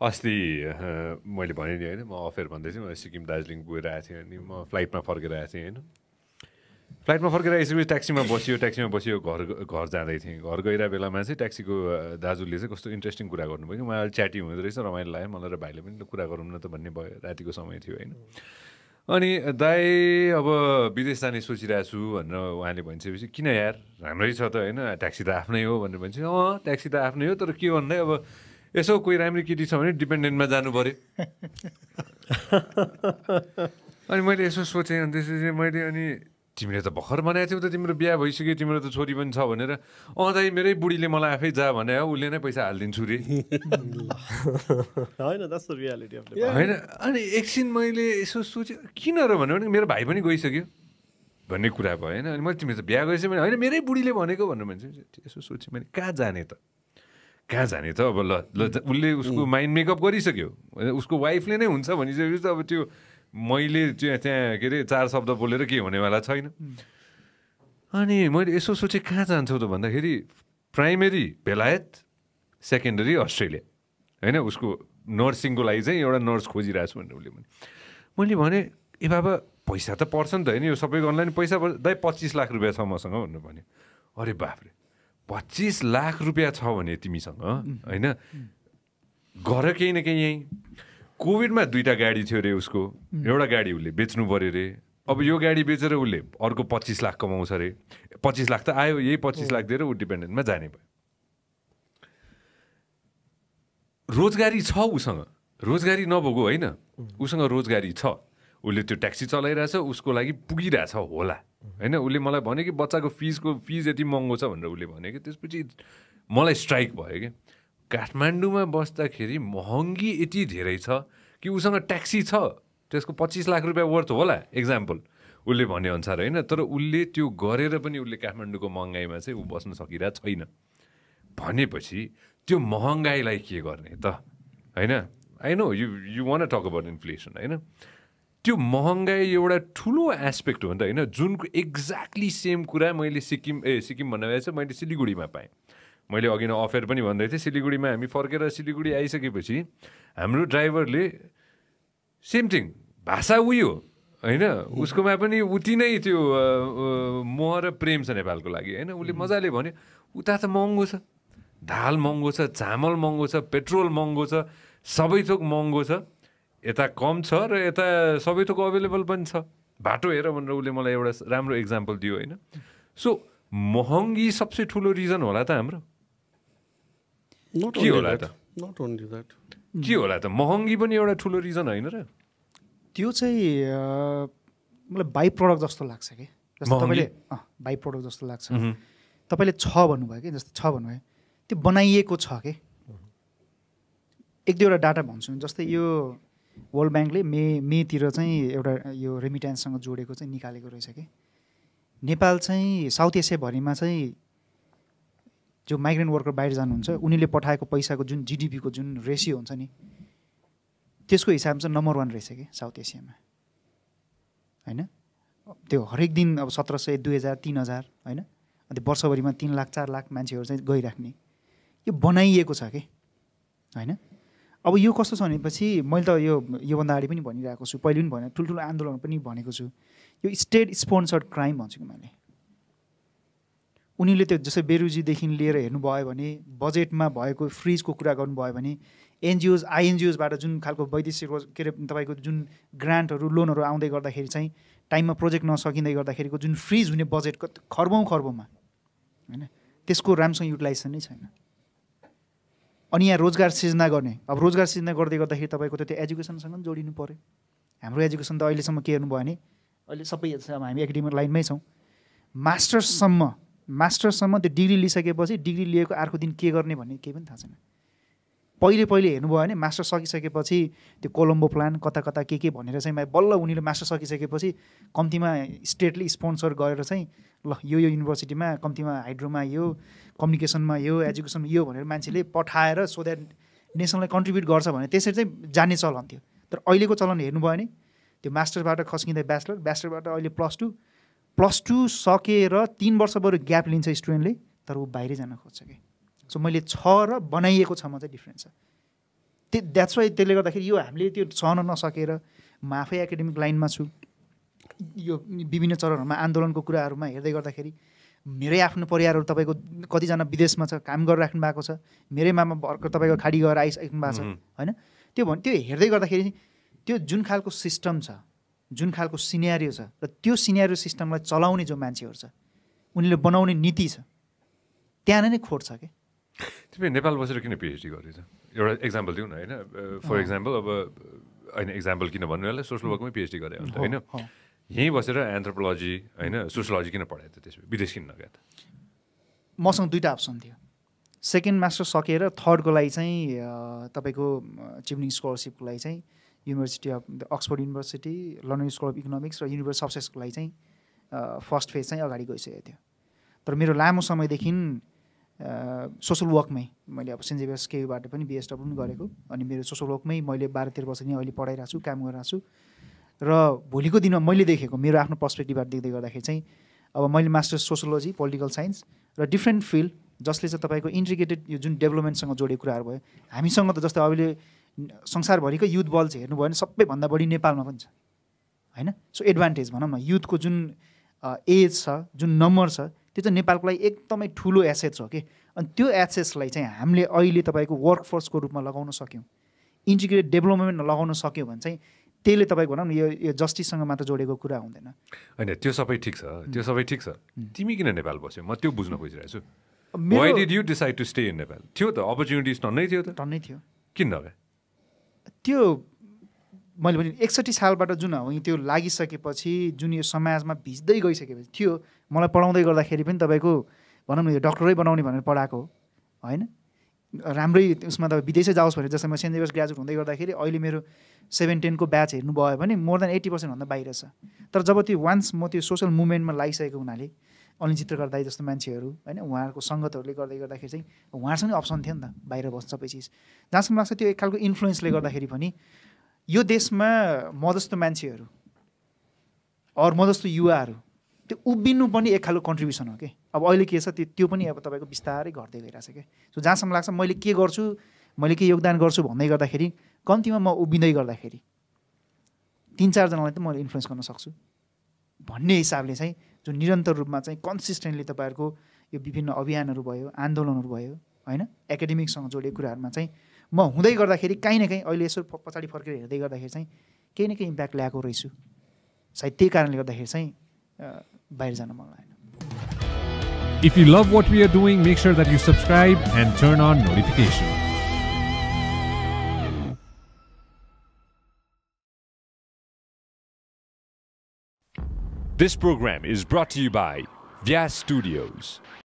अस्ति मैले भने नि होइन म अफेयर भन्दै थिएँ म सिक्किम दार्जिलिङ गएर आएको थिएँ अनि म फ्लाइटमा फर्केर आएको थिएँ होइन। फ्लाइटमा फर्केर आइसकेपछि ट्याक्सीमा बसियो ट्याक्सीमा बसियो घर घर जाँदै थिएँ। घर गइरहेको बेलामा चाहिँ ट्याक्सीको दाजुले चाहिँ कस्तो इन्ट्रेस्टिङ कुरा गर्नुभयो कि उहाँले च्याटी हुँदो रहेछ रमाइलो लाग्यो मलाई र भाइले पनि कुरा गरौँ न त भन्ने भयो रातिको समय थियो होइन। अनि दाई अब विदेश जाने सोचिरहेको छु भनेर उहाँले भनिसकेपछि किन यार राम्रै छ त होइन ट्याक्सी त आफ्नै हो भनेर भन्छ अँ ट्याक्सी त आफ्नै हो तर के भन्दै अब यसो कोही राम्री केटी छ भने डिपेन्डेन्टमा जानु पऱ्यो अनि मैले यसो सोचेँ अनि त्यसपछि मैले अनि तिमीले त भर्खर बनाएको थियौ त तिम्रो बिहा भइसक्यो तिम्रो त छोरी पनि छ भनेर अँ दाइ मेरै बुढीले मलाई आफै जा भने उसले नै पैसा हालिदिन्छु रे। होइन अनि एकछिन मैले यसो सोचेँ किन र भन्यो भने मेरो भाइ पनि गइसक्यो भन्ने कुरा भयो होइन? अनि मैले तिमीले त बिहा गइसक्यो भने होइन मेरै बुढीले भनेको भनेर भन्छ यसो सोचेँ मैले कहाँ जाने त? कहाँ जाने त? अब ल ल उसले उसको माइन्ड मेकअप गरिसक्यो। उसको वाइफले नै हुन्छ भनिसकेपछि त अब त्यो मैले चाहिँ त्यहाँ के अरे चार शब्द बोलेर के हुनेवाला छैन। अनि मैले यसो सोचेँ कहाँ जान्छौ त? भन्दाखेरि प्राइमेरी बेलायत सेकेन्डरी अस्ट्रेलिया होइन उसको नर्सिङको लागि चाहिँ एउटा नर्स खोजिरहेको छु भनेर उसले भने मैले भने ए बाबा पैसा त पर्छ नि त। होइन यो सबै गर्नलाई नि पैसा दाइ पच्चिस लाख रुपियाँ छ मसँग भनेर भने अरे बाफ्रे पच्चिस लाख रुपियाँ छ भने तिमीसँग होइन? गर केही न केही यहीँ। कोभिडमा दुईवटा गाडी थियो अरे उसको। एउटा गाडी उसले बेच्नु पऱ्यो अरे अब यो गाडी बेचेर उसले अर्को पच्चिस लाख कमाउँछ अरे पच्चिस लाख त आयो यही पच्चिस लाख दिएर ऊ डिपेन्डेन्टमा जाने भयो। रोजगारी छ उसँग। रोजगारी नभएको होइन। उसँग रोजगारी छ। उसले त्यो ट्याक्सी चलाइरहेछ उसको लागि पुगिरहेछ होला। होइन? उसले मलाई भन्यो कि बच्चाको फिजको फिज यति महँगो छ भनेर उसले भन्यो कि त्यसपछि मलाई स्ट्राइक भयो कि। काठमाडौँमा बस्दाखेरि महँगी यति धेरै छ कि उसँग ट्याक्सी छ। त्यसको पच्चिस लाख रुपियाँ वर्थ होला एक्जाम्पल उसले भनेअनुसार होइन? तर उसले त्यो गरेर पनि उसले काठमाडौँको महँगाइमा चाहिँ ऊ बस्न सकिरहेको छैन। भनेपछि त्यो महँगाइलाई के गर्ने त? होइन? I know you you want talk about inflation होइन? त्यो महँगाई एउटा ठुलो एस्पेक्ट हो नि त होइन? जुनको एक्ज्याक्टली सेम कुरा मैले सिक्किम ए सिक्किम भन्ने चाहिँ मैले सिलगढीमा पाएँ। मैले अघि नै अफेयर पनि भन्दै थिएँ सिलगढीमा हामी फर्केर सिलगढी आइसकेपछि हाम्रो ड्राइभरले सेम थिङ भाषा उयो होइन? उसकोमा पनि उति नै त्यो मोह र प्रेम छ नेपालको लागि होइन? उसले मजाले भन्यो उता त महँगो छ दाल महँगो छ चामल महँगो छ पेट्रोल महँगो छ सबै थोक महँगो छ। यता कम छ र यता सबै थोक अभाइलेबल पनि छ। बाटो हेर भनेर उसले मलाई एउटा राम्रो इक्जाम्पल दियो होइन। सो महँगी सबसे ठुलो रिजन होला त हाम्रो। के होला त? नट ओन्ली द्याट के होला त? महँगी पनि एउटा ठुलो रिजन होइन र। त्यो चाहिँ मलाई बाई प्रडक्ट जस्तो लाग्छ कि? जस्तो तपाईँले बाई प्रडक्ट जस्तो लाग्छ। तपाईँले छ भन्नुभयो कि? जस्तो छ भन्नुभयो। त्यो बनाइएको छ कि? एक दुईवटा डाटा भन्छु। जस्तै यो वर्ल्ड ब्याङ्कले मे मेतिर चाहिँ एउटा यो रेमिट्यान्ससँग जोडेको चाहिँ निकालेको रहेछ कि। नेपाल चाहिँ साउथ एसियाभरिमा चाहिँ जो माइग्रेन्ट वर्कर बाहिर जानुहुन्छ उनीहरूले पठाएको पैसाको जुन जिडिपीको जुन रेसियो हुन्छ नि त्यसको हिसाबमा चाहिँ नम्बर वान रहेछ कि साउथ एसियामा होइन? त्यो हरेक दिन अब सत्र सय दुई हजार तिन हजार होइन? अन्त वर्षभरिमा तिन लाख चार लाख मान्छेहरू चाहिँ गइराख्ने। यो बनाइएको छ कि होइन? अब यो कस्तो छ भनेपछि मैले त यो योभन्दा अगाडि पनि भनिरहेको छु पहिले पनि भने ठुल्ठुलो आन्दोलन पनि भनेको छु। यो स्टेट स्पोन्सर्ड क्राइम भन्छु कि मैले? उनीहरूले त्यो जस्तै बेरुजीदेखि लिएर हेर्नुभयो भने बजेटमा भएको फ्रिजको कुरा गर्नुभयो भने एनजिओज आइएनजिओजबाट जुन खालको वैदेशिक के अरे तपाईँको जुन ग्रान्टहरू लोनहरू आउँदै गर्दाखेरि चाहिँ टाइममा प्रोजेक्ट नसकिँदै गर्दाखेरिको जुन फ्रिज हुने बजेटको खर्बौँ खर्बौँमा होइन? त्यसको राम्रोसँग युटिलाइजेसन नै छैन। अनि यहाँ रोजगार सिर्जना गर्ने। अब रोजगार सिर्जना गर्दै गर्दाखेरि तपाईँको त त्यो एजुकेसनसँग पनि जोडिनु पऱ्यो हाम्रो एजुकेसन त अहिलेसम्म के हेर्नुभयो भने अहिले सबै हामी एकाडेमिक लाइनमै छौँ। मास्टर्ससम्म मास्टर्ससम्म त्यो डिग्री लिइसकेपछि डिग्री लिएको अर्को दिन के गर्ने भन्ने केही पनि थाहा छैन। पहिले पहिले हेर्नुभयो भने मास्टर सकिसकेपछि त्यो कोलम्बो प्लान कता कता के के भनेर चाहिँ बल्ल उनीहरूले मास्टर सकिसकेपछि कम्तीमा स्टेटले स्पोन्सर गरेर चाहिँ ल यो यो युनिभर्सिटीमा कम्तीमा हाइड्रोमा यो कम्युनिकेसनमा यो एजुकेसनमा यो भनेर मान्छेले पठाएर सो द्याट नेसनलाई कन्ट्रिब्युट गर्छ भने त्यसरी चाहिँ जाने चलन थियो। तर अहिलेको चलन हेर्नुभयो भने त्यो मास्टरबाट खस्किँदै ब्याचलर ब्याचलरबाट अहिले प्लस टू प्लस टू सकेर तिन वर्ष बरु ग्याप लिन्छ स्टुडेन्टले तर ऊ बाहिरै जान खोज्छ कि। सो मैले छ र बनाइएको छमा चाहिँ डिफ्रेन्स छ। त्यो द्याट्स वाइ त्यसले गर्दाखेरि यो हामीले त्यो सहन नसकेर म आफै एकाडेमिक लाइनमा छु। यो विभिन्न चरणहरूमा आन्दोलनको कुराहरूमा हेर्दै गर्दाखेरि मेरै आफ्नो परिवारहरू तपाईँको कतिजना विदेशमा छ काम गरिराख्नु भएको छ मेरै मामा भर्खर तपाईँको खाडी गएर आइसक्नु भएको छ। होइन? त्यो भन् त्यो हेर्दै गर्दाखेरि त्यो जुन खालको सिस्टम छ जुन खालको सिनेरियो छ र त्यो सिनेरियो सिस्टमलाई चलाउने जो मान्छेहरू छ उनीहरूले बनाउने नीति छ त्यहाँ नै खोट छ कि? तिमी नेपाल बसेर किन पिएचडी गरेँ त एउटा इक्जाम्पल दिउँ न होइन? फर इक्जाम्पल अब होइन इक्जाम्पल किन भन्नु होला सोसल वर्कमै पिएचडी गरेँ होइन। यहीँ बसेर एन्थ्रोपोलोजी होइन सोसियोलोजी किन पढायो त त्यसमा विदेश किन नगयो त। मसँग दुईवटा अप्सन थियो। सेकेन्ड मास्टर सकेर थर्डको लागि चाहिँ तपाईँको चिमनिङ स्कलरसिपको लागि चाहिँ university of Oxford university London school of economics र युनिभर्सिटी सक्सेसको लागि चाहिँ फर्स्ट फेज चाहिँ अगाडि गइसकेको थियो। तर मेरो लामो समयदेखि सोसल वर्कमै मैले अब सेन्ट जेभियर्स केबाट पनि बिएसडब्ल्यू पनि गरेको। अनि मेरो सोसल वर्कमै मैले बाह्र तेह्र वर्ष नै अहिले पढाइरहेको छु काम गरिरहेको छु। र भोलिको दिनमा मैले देखेको मेरो आफ्नो पर्सपेक्टिभबाट देख्दै गर्दाखेरि चाहिँ अब मैले मास्टर्स सोसियोलोजी पोलिटिकल साइन्स र डिफ्रेन्ट फिल्ड जसले चाहिँ तपाईँको इन्टिग्रेटेड यो जुन डेभलपमेन्टसँग जोडेको कुराहरू भयो हामीसँग त जस्तै अहिले संसारभरिकै युथ बल चाहिँ हेर्नुभयो भने सबैभन्दा बढी नेपालमा पनि छ होइन? सो एडभान्टेज भनौँ न युथको जुन एज छ जुन नम्बर छ त्यो चाहिँ नेपालको लागि एकदमै ठुलो एसेट्स हो कि? अनि त्यो एसेट्सलाई चाहिँ हामीले अहिले तपाईँको वर्कफोर्सको रूपमा लगाउन सक्यौँ। इन्टिग्रेटेड डेभलपमेन्ट लगाउन सक्यौँ भने चाहिँ त्यसले तपाईँको भनौँ न यो यो जस्टिससँग मात्र जोडेको कुरा हुँदैन। होइन त्यो सबै ठिक छ। त्यो सबै ठिक छ। तिमी किन नेपाल बस्यौ? म त्यो बुझ्न खोजिरहेको छु। Why did you decide to stay in Nepal थियो त अपर्च्युनिटिज टन्नै थियो त। टन्नै थियो। किन नगए त्यो मैले भने एकसट्ठी सालबाट जुन हो त्यो लागिसकेपछि जुन यो समाजमा भिज्दै गइसकेपछि थियो मलाई पढाउँदै गर्दाखेरि पनि तपाईँको भनौँ न यो डक्टरै बनाउने भनेर पढाएको होइन? राम्रै उसमा त विदेशै जाओस् भनेर जस्तै म सेन्ट जेभियर्स ग्रेजुएट हुँदै गर्दाखेरि अहिले मेरो सेभेन टेनको ब्याच हेर्नुभयो भने मोर देन एट्टी पर्सेन्टभन्दा बाहिर छ। तर जब त्यो वान्स म त्यो सोसल मुभमेन्टमा लागिसकेको हुनाले अनिल चित्रकार दाई जस्तो मान्छेहरू होइन उहाँहरूको सङ्गतहरूले गर्दै गर्दाखेरि चाहिँ उहाँसँग अप्सन थियो नि त बाहिर बस्छ सबै चिज। जहाँसम्म लाग्छ त्यो एक खालको इन्फ्लुएन्सले गर्दाखेरि पनि यो देशमा म जस्तो मान्छेहरू अरू म जस्तो युवाहरू त्यो उभिनु पनि एक खालको कन्ट्रिब्युसन हो कि? अब अहिले के छ त्यो त्यो पनि अब तपाईँको बिस्तारै घट्दै गइरहेछ क्या सो जहाँसम्म लाग्छ मैले के गर्छु मैले के योगदान गर्छु भन्दै गर्दाखेरि कम्तीमा म उभिँदै गर्दाखेरि तिन चारजनालाई त मैले इन्फ्लुएन्स गर्न सक्छु। भन्ने हिसाबले चाहिँ जो निरन्तर रूपमा चाहिँ कन्सिस्टेन्टली तपाईँहरूको यो विभिन्न अभियानहरू भयो आन्दोलनहरू भयो होइन? एकाडेमिकसँग जोडिएको कुराहरूमा चाहिँ म हुँदै गर्दाखेरि काहीँ न काहीँ अहिले यसो पछाडि फर्केर हेर्दै गर्दाखेरि चाहिँ केही न केही इम्प्याक्ट ल्याएको रहेछु। सायद त्यही कारणले गर्दाखेरि चाहिँ बाहिर जान मन लागेन If you love what we are doing, make sure that you subscribe and turn on notifications. This program is brought to you by Vyas Studios.